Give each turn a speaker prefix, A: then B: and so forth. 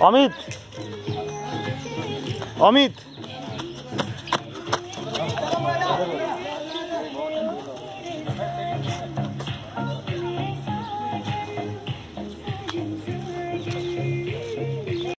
A: Amit. Amit.